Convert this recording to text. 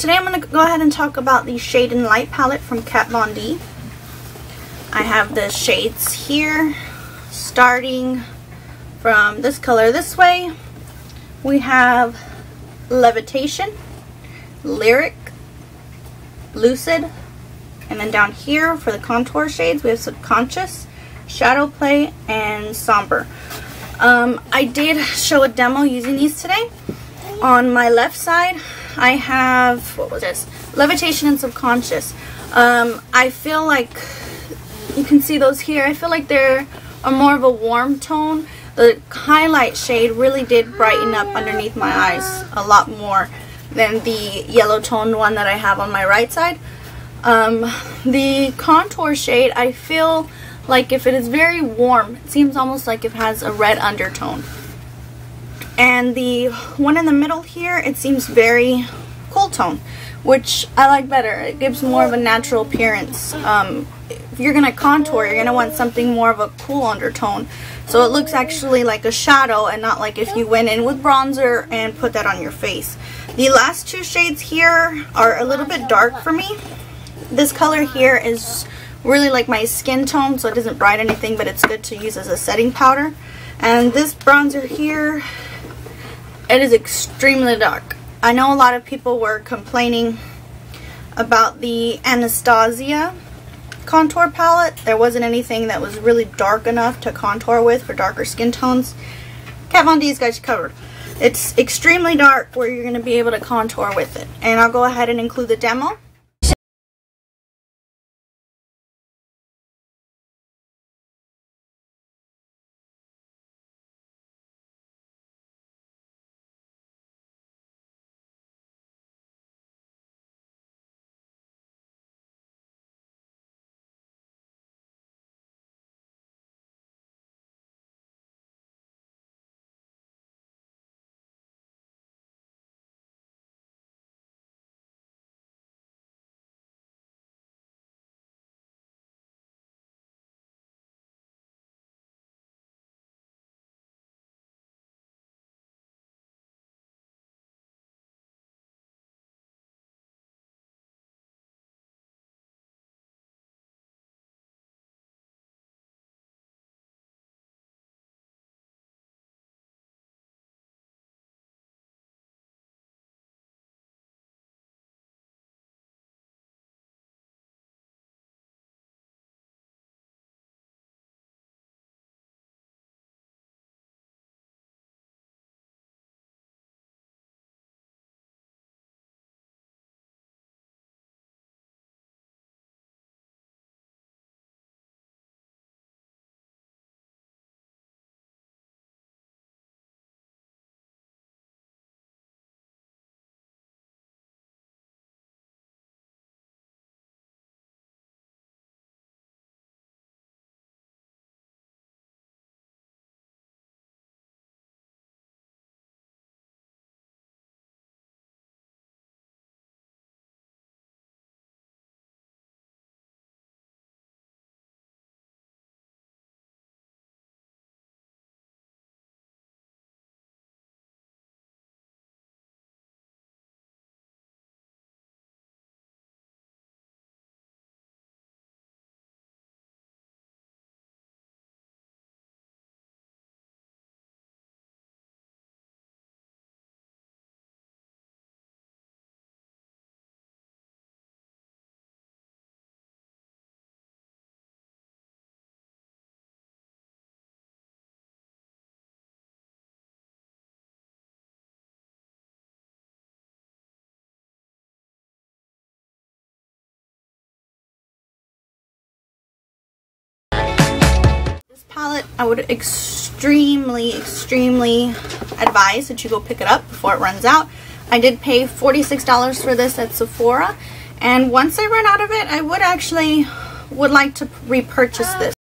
Today I'm going to go ahead and talk about the Shade and Light palette from Kat Von D. I have the shades here, starting from this color this way. We have Levitation, Lyric, Lucid, and then down here for the contour shades we have Subconscious, Shadow Play, and Somber. Um, I did show a demo using these today. On my left side I have, what was this? Levitation and Subconscious. Um, I feel like, you can see those here, I feel like they're a more of a warm tone. The highlight shade really did brighten up underneath my eyes a lot more than the yellow toned one that I have on my right side. Um, the contour shade, I feel like if it is very warm, it seems almost like it has a red undertone. And the one in the middle here, it seems very cool tone, which I like better. It gives more of a natural appearance. Um, if you're going to contour, you're going to want something more of a cool undertone. So it looks actually like a shadow and not like if you went in with bronzer and put that on your face. The last two shades here are a little bit dark for me. This color here is really like my skin tone, so it doesn't bright anything, but it's good to use as a setting powder. And this bronzer here it is extremely dark. I know a lot of people were complaining about the Anastasia contour palette. There wasn't anything that was really dark enough to contour with for darker skin tones. Kat Von D's got you covered. It's extremely dark where you're going to be able to contour with it. And I'll go ahead and include the demo. This palette, I would extremely, extremely advise that you go pick it up before it runs out. I did pay $46 for this at Sephora. And once I run out of it, I would actually would like to repurchase this.